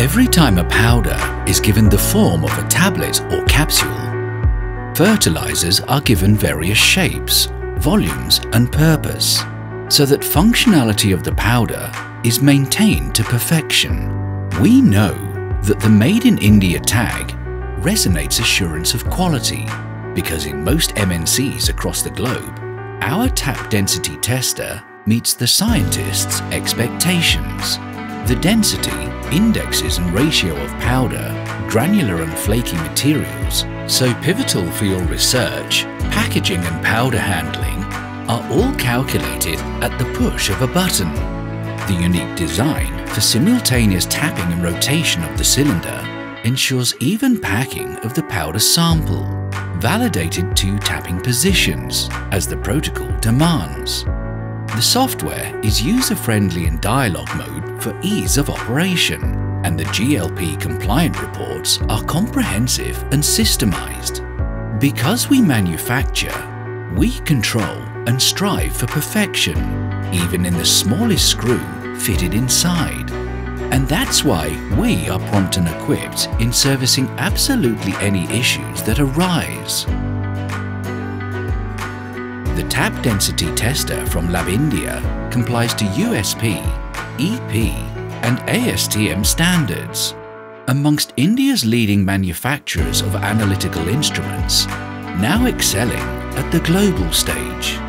Every time a powder is given the form of a tablet or capsule, fertilizers are given various shapes, volumes and purpose, so that functionality of the powder is maintained to perfection. We know that the Made in India tag resonates assurance of quality because in most MNCs across the globe, our tap density tester meets the scientists' expectations. The density, indexes and ratio of powder, granular and flaky materials, so pivotal for your research, packaging and powder handling are all calculated at the push of a button. The unique design for simultaneous tapping and rotation of the cylinder ensures even packing of the powder sample, validated to tapping positions as the protocol demands. The software is user-friendly in dialog mode for ease of operation, and the GLP compliant reports are comprehensive and systemized. Because we manufacture, we control and strive for perfection, even in the smallest screw fitted inside. And that's why we are prompt and equipped in servicing absolutely any issues that arise. The tap density tester from Labindia complies to USP, EP and ASTM standards. Amongst India's leading manufacturers of analytical instruments, now excelling at the global stage.